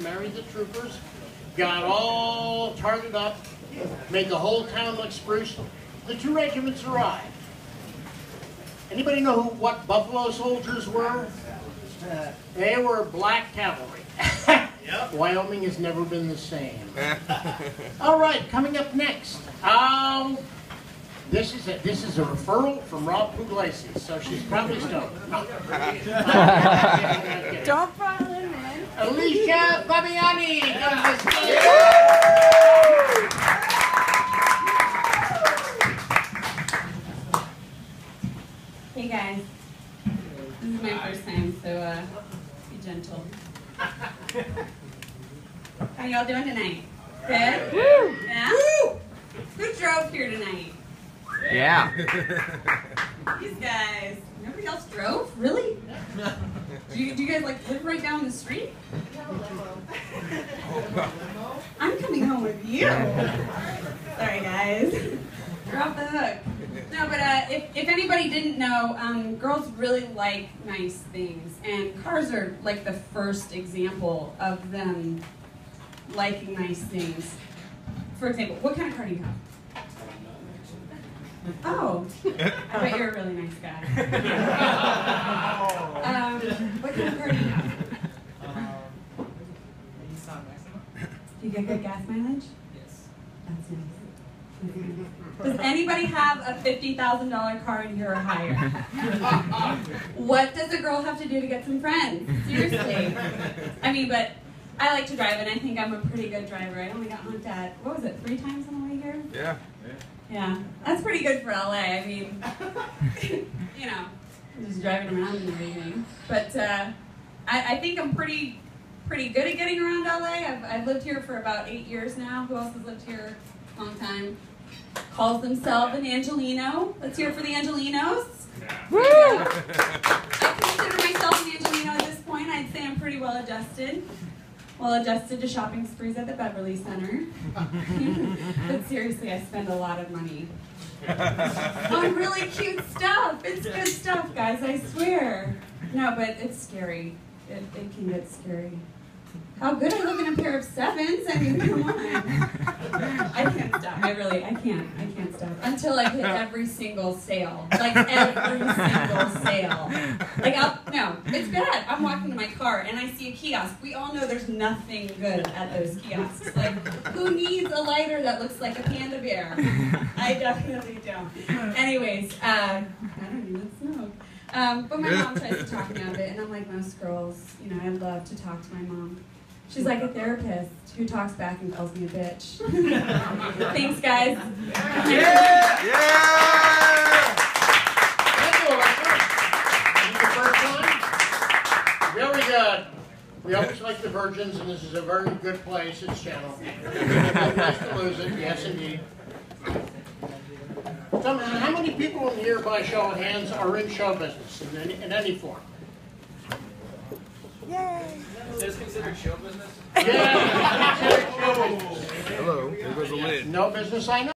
marry, marry the troopers, got all tarted up, made the whole town look spruce. The two regiments arrived. Anybody know who, what Buffalo soldiers were? They were black cavalry. Yep. Wyoming has never been the same. All right, coming up next. Um, this is a, this is a referral from Rob Puglisi, so she's probably stoned. No. Don't follow him in. Alicia Fabiani comes to stage. Hey guys, this is my first time, so uh, be gentle. How y'all doing tonight? Good? Yeah? Who drove here tonight? Yeah. These guys. Nobody else drove? Really? Do you, do you guys like live right down the street? I'm coming home with you. Sorry, guys. You're off the hook. No, but uh, if, if anybody didn't know, um, girls really like nice things, and cars are like the first example of them liking nice things. For example, what kind of car do you have? Oh, I bet you're a really nice guy. um, what kind of car do you have? Do you get good gas mileage? Yes. That's nice. Does anybody have a fifty thousand dollar car in here or higher? what does a girl have to do to get some friends? Seriously. I mean, but I like to drive, and I think I'm a pretty good driver. I only got honked at what was it, three times on the way here? Yeah. Yeah, yeah. that's pretty good for LA. I mean, you know, just driving around and everything. But uh, I, I think I'm pretty pretty good at getting around LA. I've, I've lived here for about eight years now. Who else has lived here a long time? Calls themselves an Angelino. Let's hear it for the Angelinos. Woo! I consider myself an Angelino at this point. I'd say I'm pretty well adjusted. Well adjusted to shopping sprees at the Beverly Center. but seriously, I spend a lot of money on really cute stuff. It's good stuff, guys, I swear. No, but it's scary. It, it can get scary. How good I look in a pair of sevens. I mean, come on. I can't stop. I really, I can't. I can't stop until I hit every single sale. Like every single sale. Like, I'll, no, it's bad. I'm walking to my car and I see a kiosk. We all know there's nothing good at those kiosks. Like, who needs a lighter that looks like a panda bear? I definitely don't. Anyways, uh, I don't smoke. Um, but my mom tries to talk me out of it, and I'm like most girls, you know, I love to talk to my mom. She's like a therapist who talks back and calls me a bitch. Thanks, guys. Yeah. Thank you, Alexa. This is the first time? Very good. We always like the virgins, and this is a very good place. It's channel. No place to lose it. Yes, indeed. Tell me, how many people in here, by show of hands, are in show business in any, in any form? Yay! Is this considered show business? Yeah. Hello. There goes the lid. No business I know.